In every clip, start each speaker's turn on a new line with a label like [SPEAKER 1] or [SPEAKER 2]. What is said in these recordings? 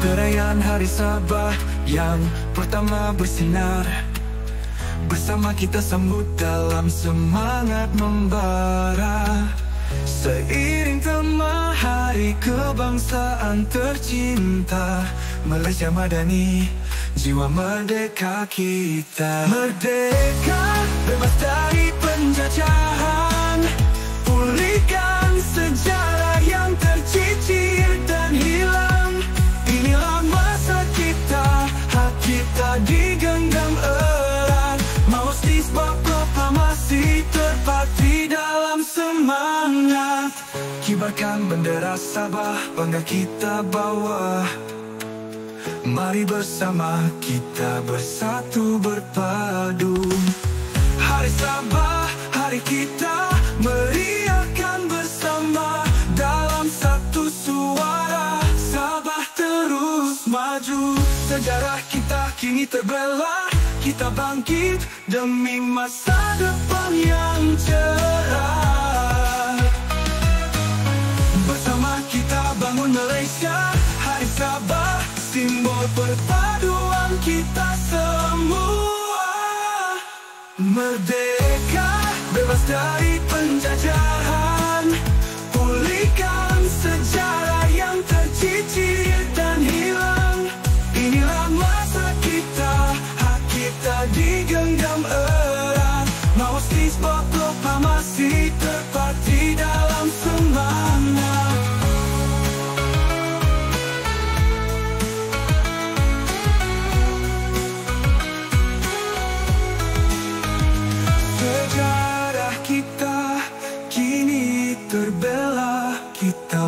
[SPEAKER 1] Bagaikan hari Sabah yang pertama bersinar. Bersama kita sambut dalam semangat membara. Seiring tema hari kebangsaan tercinta Malaysia Madani, jiwa merdeka kita. Merdeka, bebas dari penjajahan Kibarkan bendera Sabah, bangga kita bawa. Mari bersama kita bersatu berpadu. Hari Sabah, hari kita Meriahkan bersama. Dalam satu suara Sabah terus maju. Sejarah kita kini terbelah Kita bangkit demi masa depan yang cerah kita semua Merdeka Bebas dari penjajahan. Pulihkan sejarah yang tercicir dan hilang. Inilah masa kita Hak kita digenggam erat. Maustisbah proklamasi terpatri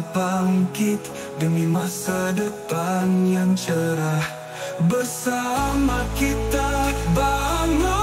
[SPEAKER 1] Bangkit demi masa depan yang cerah. Bersama kita bangun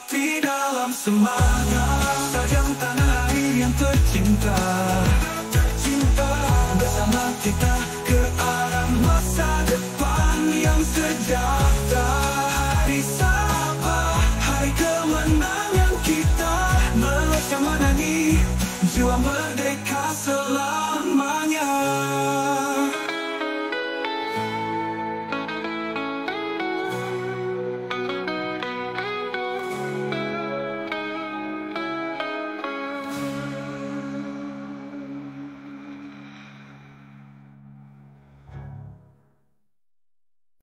[SPEAKER 1] Terpatri dalam semangat